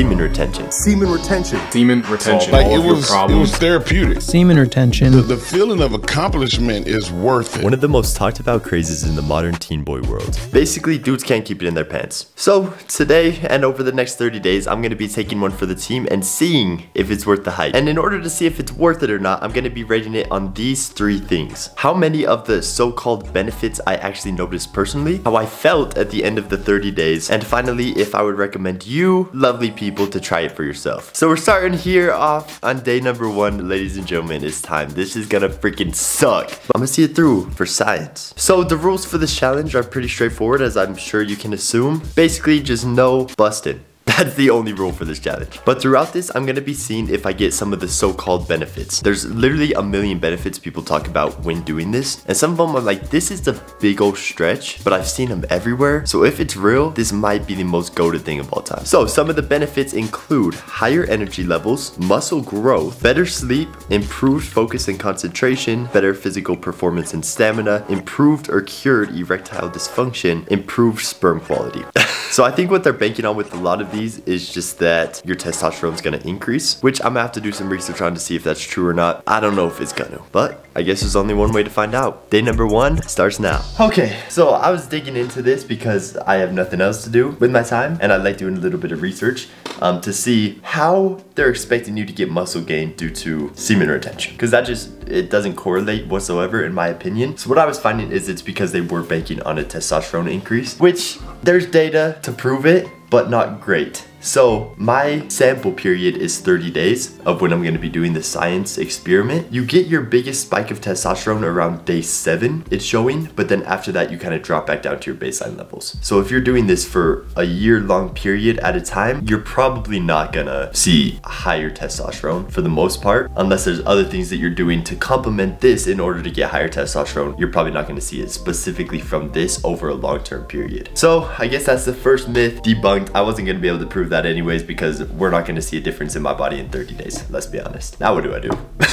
semen retention. Semen retention. Semen retention. Oh, like it of your was, it was therapeutic. Semen retention. The, the feeling of accomplishment is worth it. One of the most talked about crazes in the modern teen boy world. Basically, dudes can't keep it in their pants. So, today and over the next 30 days, I'm gonna be taking one for the team and seeing if it's worth the hype. And in order to see if it's worth it or not, I'm gonna be rating it on these three things. How many of the so-called benefits I actually noticed personally, how I felt at the end of the 30 days, and finally, if I would recommend you, lovely people, to try it for yourself. So we're starting here off on day number one, ladies and gentlemen, it's time. This is gonna freaking suck. I'm gonna see it through for science. So the rules for this challenge are pretty straightforward, as I'm sure you can assume. Basically, just no busting. That's the only rule for this challenge. But throughout this, I'm gonna be seeing if I get some of the so-called benefits. There's literally a million benefits people talk about when doing this. And some of them are like, this is the big old stretch, but I've seen them everywhere. So if it's real, this might be the most goaded thing of all time. So some of the benefits include higher energy levels, muscle growth, better sleep, improved focus and concentration, better physical performance and stamina, improved or cured erectile dysfunction, improved sperm quality. so I think what they're banking on with a lot of these is just that your testosterone is gonna increase, which I'm gonna have to do some research on to see if that's true or not. I don't know if it's gonna, but I guess there's only one way to find out. Day number one starts now. Okay, so I was digging into this because I have nothing else to do with my time, and I like doing a little bit of research um, to see how they're expecting you to get muscle gain due to semen retention. Because that just, it doesn't correlate whatsoever in my opinion. So what I was finding is it's because they were banking on a testosterone increase, which there's data to prove it, but not great. So my sample period is 30 days of when I'm gonna be doing the science experiment. You get your biggest spike of testosterone around day seven, it's showing, but then after that you kind of drop back down to your baseline levels. So if you're doing this for a year long period at a time, you're probably not gonna see higher testosterone for the most part, unless there's other things that you're doing to complement this in order to get higher testosterone. You're probably not gonna see it specifically from this over a long-term period. So I guess that's the first myth debunked. I wasn't gonna be able to prove that anyways because we're not gonna see a difference in my body in 30 days, let's be honest. Now what do I do?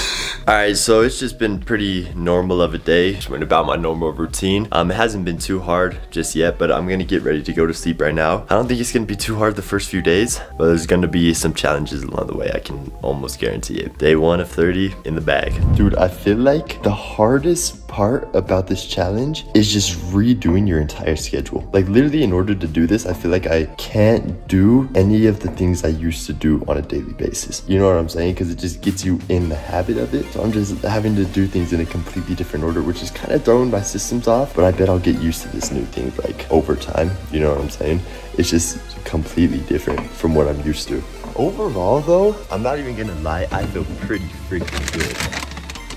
Alright, so it's just been pretty normal of a day. Just went about my normal routine. Um, it hasn't been too hard just yet, but I'm gonna get ready to go to sleep right now. I don't think it's gonna be too hard the first few days, but there's gonna be some challenges along the way, I can almost guarantee it. Day one of 30 in the bag. Dude, I feel like the hardest part about this challenge is just redoing your entire schedule. Like literally in order to do this, I feel like I can't do any of the things I used to do on a daily basis. You know what I'm saying? Because it just gets you in the habit of it. So I'm just having to do things in a completely different order, which is kind of throwing my systems off. But I bet I'll get used to this new thing like over time. You know what I'm saying? It's just completely different from what I'm used to. Overall though, I'm not even gonna lie, I feel pretty freaking good.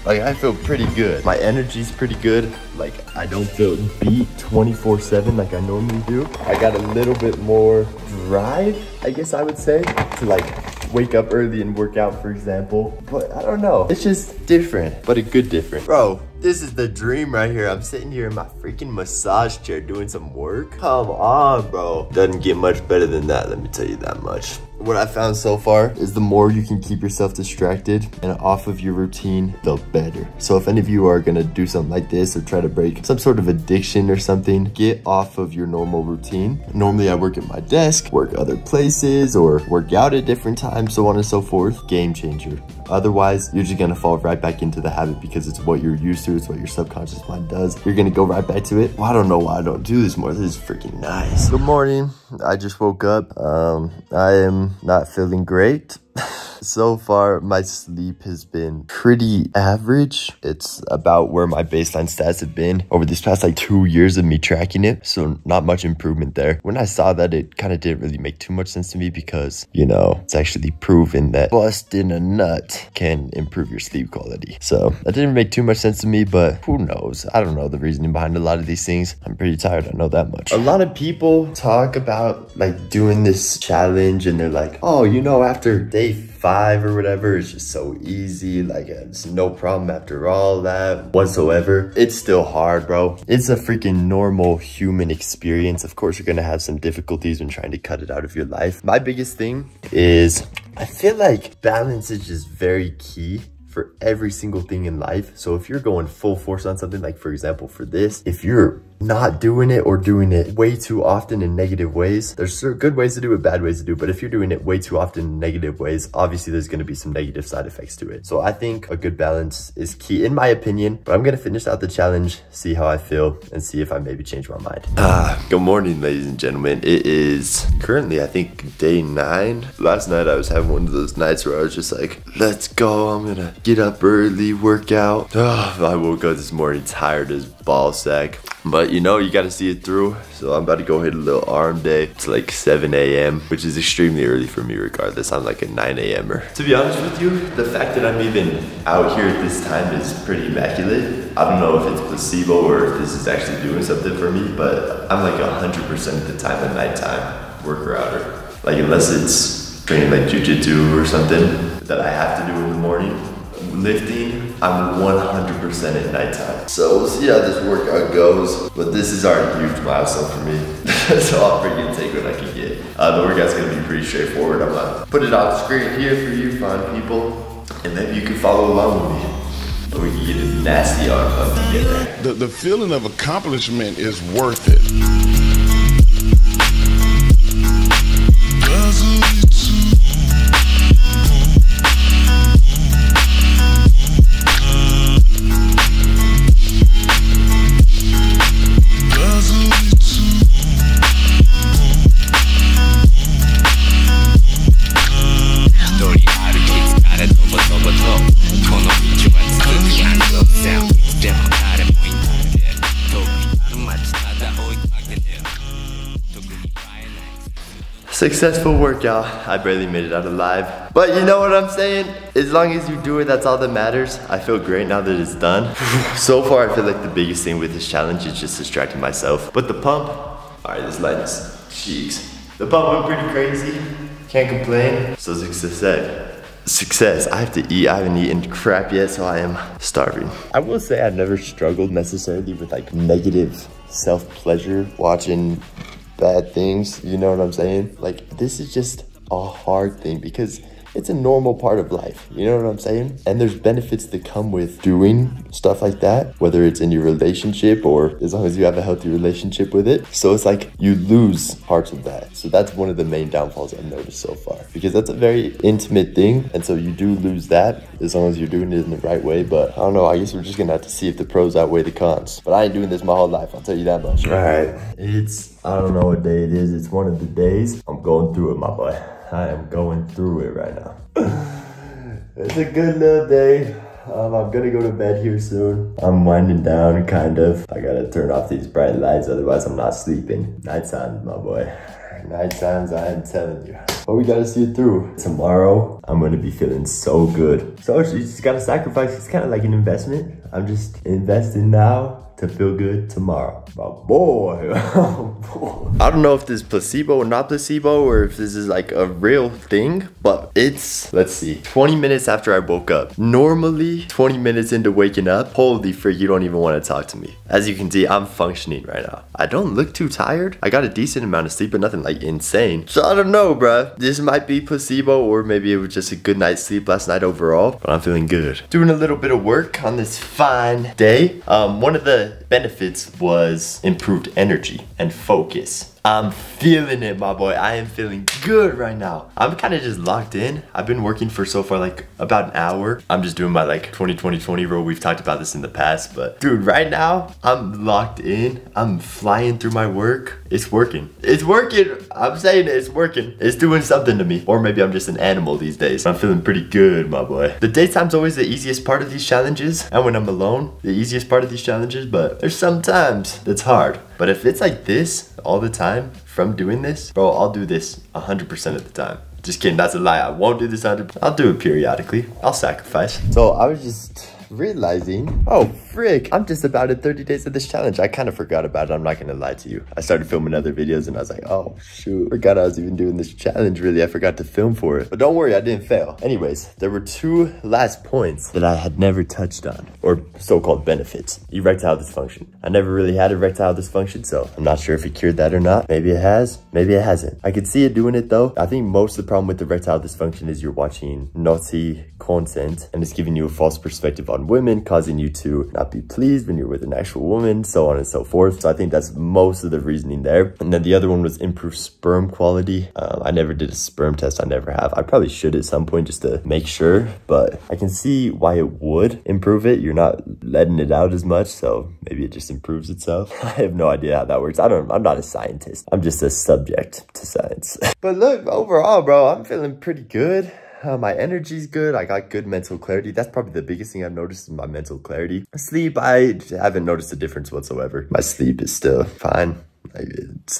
Like I feel pretty good. My energy's pretty good. Like I don't feel beat 24-7 like I normally do. I got a little bit more drive, I guess I would say, to like wake up early and work out, for example. But I don't know. It's just different, but a good different. Bro, this is the dream right here. I'm sitting here in my freaking massage chair doing some work. Come on, bro. Doesn't get much better than that, let me tell you that much. What I found so far is the more you can keep yourself distracted and off of your routine, the better. So if any of you are gonna do something like this or try to break some sort of addiction or something, get off of your normal routine. Normally I work at my desk, work other places, or work out at different times, so on and so forth. Game changer. Otherwise, you're just gonna fall right back into the habit because it's what you're used to, it's what your subconscious mind does. You're gonna go right back to it. Well, I don't know why I don't do this more. This is freaking nice. Good morning. I just woke up. Um, I am not feeling great. so far, my sleep has been pretty average. It's about where my baseline stats have been over these past like two years of me tracking it. So not much improvement there. When I saw that, it kind of didn't really make too much sense to me because, you know, it's actually proven that busting a nut can improve your sleep quality. So that didn't make too much sense to me, but who knows? I don't know the reasoning behind a lot of these things. I'm pretty tired. I know that much. A lot of people talk about like doing this challenge and they're like, oh, you know, after day five or whatever it's just so easy like it's no problem after all that whatsoever. It's still hard bro. It's a freaking normal human experience. Of course you're gonna have some difficulties when trying to cut it out of your life. My biggest thing is i feel like balance is just very key for every single thing in life. So if you're going full force on something, like for example, for this, if you're not doing it or doing it way too often in negative ways. There's good ways to do it, bad ways to do it, but if you're doing it way too often in negative ways, obviously there's gonna be some negative side effects to it. So I think a good balance is key in my opinion, but I'm gonna finish out the challenge, see how I feel, and see if I maybe change my mind. Ah, good morning, ladies and gentlemen. It is currently, I think, day nine. Last night I was having one of those nights where I was just like, let's go, I'm gonna get up early, work out. Oh, I woke up this morning tired as ball sack. But you know, you gotta see it through. So I'm about to go hit a little arm day. It's like 7 a.m., which is extremely early for me regardless. I'm like a 9 a.m.er. To be honest with you, the fact that I'm even out here at this time is pretty immaculate. I don't know if it's placebo or if this is actually doing something for me, but I'm like 100% of the time at nighttime worker outer. Like unless it's training like jujitsu or something that I have to do in the morning, lifting, I'm 100% at nighttime. So we'll see how this workout goes, but this is a huge milestone for me. so I'll freaking take what I can get. Uh, the workout's gonna be pretty straightforward. I'm gonna put it on the screen here for you fine people, and then you can follow along with me. And we can get a nasty arm up together. The, the feeling of accomplishment is worth it. Successful workout. I barely made it out alive. But you know what I'm saying? As long as you do it, that's all that matters. I feel great now that it's done. so far, I feel like the biggest thing with this challenge is just distracting myself. But the pump, all right, this lightness, cheeks. The pump went pretty crazy. Can't complain. So success. Success. I have to eat. I haven't eaten crap yet, so I am starving. I will say I've never struggled necessarily with like negative self-pleasure watching bad things, you know what I'm saying? Like, this is just a hard thing because it's a normal part of life. You know what I'm saying? And there's benefits that come with doing stuff like that, whether it's in your relationship or as long as you have a healthy relationship with it. So it's like you lose parts of that. So that's one of the main downfalls I've noticed so far because that's a very intimate thing. And so you do lose that as long as you're doing it in the right way. But I don't know. I guess we're just going to have to see if the pros outweigh the cons. But I ain't doing this my whole life. I'll tell you that much. All right. It's, I don't know what day it is. It's one of the days. I'm going through it, my boy. I am going through it right now. it's a good little day. Um, I'm gonna go to bed here soon. I'm winding down, kind of. I gotta turn off these bright lights, otherwise I'm not sleeping. Night time, my boy. Night times, I am telling you. But we gotta see it through. Tomorrow, I'm gonna be feeling so good. So you just gotta sacrifice. It's kind of like an investment. I'm just investing now to feel good tomorrow. But boy, I don't know if this is placebo or not placebo or if this is like a real thing, but it's, let's see, 20 minutes after I woke up. Normally, 20 minutes into waking up, holy frick, you don't even want to talk to me. As you can see, I'm functioning right now. I don't look too tired. I got a decent amount of sleep, but nothing like insane. So I don't know, bruh. This might be placebo or maybe it was just a good night's sleep last night overall, but I'm feeling good. Doing a little bit of work on this fine day. Um, one of the benefits was improved energy and focus. I'm feeling it, my boy. I am feeling good right now. I'm kind of just locked in. I've been working for so far like about an hour. I'm just doing my like 20-20-20 rule. We've talked about this in the past, but dude, right now I'm locked in. I'm flying through my work. It's working. It's working. I'm saying it, it's working. It's doing something to me. Or maybe I'm just an animal these days. I'm feeling pretty good, my boy. The daytime's always the easiest part of these challenges. And when I'm alone, the easiest part of these challenges, but there's sometimes that's hard. But if it's like this all the time from doing this, bro, I'll do this 100% of the time. Just kidding, that's a lie. I won't do this 100 I'll do it periodically. I'll sacrifice. So I was just realizing, oh frick, I'm just about at 30 days of this challenge. I kind of forgot about it, I'm not gonna lie to you. I started filming other videos and I was like, oh shoot, forgot I was even doing this challenge really. I forgot to film for it. But don't worry, I didn't fail. Anyways, there were two last points that I had never touched on, or so-called benefits. Erectile dysfunction. I never really had erectile dysfunction, so I'm not sure if it cured that or not. Maybe it has, maybe it hasn't. I could see it doing it though. I think most of the problem with erectile dysfunction is you're watching naughty content and it's giving you a false perspective on women, causing you to not be pleased when you're with an actual woman, so on and so forth. So I think that's most of the reasoning there. And then the other one was improve sperm quality. Um, I never did a sperm test. I never have. I probably should at some point just to make sure, but I can see why it would improve it. You're not letting it out as much, so maybe it just improves itself. I have no idea how that works. I don't, I'm not a scientist. I'm just a subject to science. but look, overall, bro, I'm feeling pretty good. Uh, my energy's good. I got good mental clarity. That's probably the biggest thing I've noticed is my mental clarity. Sleep, I haven't noticed a difference whatsoever. My sleep is still fine. I,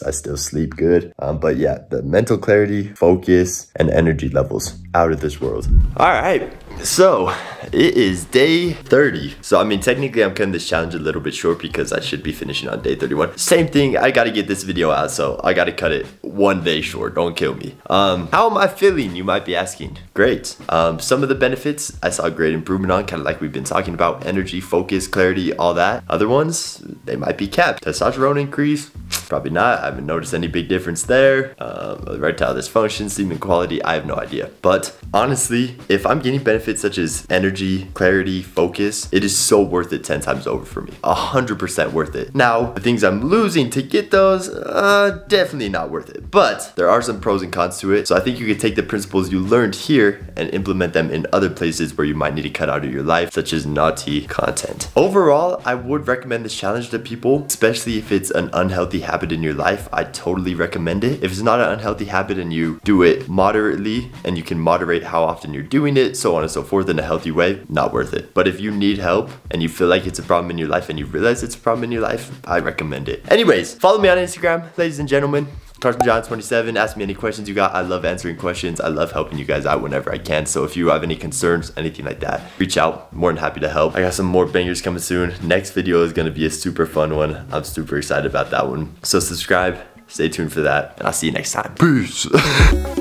I still sleep good. Um, but yeah, the mental clarity, focus, and energy levels out of this world. All right, so it is day 30. So I mean, technically I'm cutting this challenge a little bit short because I should be finishing on day 31. Same thing, I gotta get this video out, so I gotta cut it one day short, don't kill me. Um, how am I feeling, you might be asking? Great. Um, some of the benefits I saw great improvement on, kind of like we've been talking about, energy, focus, clarity, all that. Other ones, they might be kept. Testosterone increase, Probably not. I haven't noticed any big difference there. Um, erectile dysfunction, semen quality, I have no idea. But honestly, if I'm getting benefits such as energy, clarity, focus, it is so worth it 10 times over for me. 100% worth it. Now, the things I'm losing to get those, uh, definitely not worth it. But there are some pros and cons to it. So I think you could take the principles you learned here and implement them in other places where you might need to cut out of your life, such as naughty content. Overall, I would recommend this challenge to people, especially if it's an unhealthy habit in your life, I totally recommend it. If it's not an unhealthy habit and you do it moderately and you can moderate how often you're doing it, so on and so forth in a healthy way, not worth it. But if you need help and you feel like it's a problem in your life and you realize it's a problem in your life, I recommend it. Anyways, follow me on Instagram, ladies and gentlemen. Carson Johns 27. Ask me any questions you got. I love answering questions. I love helping you guys out whenever I can. So if you have any concerns, anything like that, reach out. More than happy to help. I got some more bangers coming soon. Next video is gonna be a super fun one. I'm super excited about that one. So subscribe, stay tuned for that, and I'll see you next time. Peace.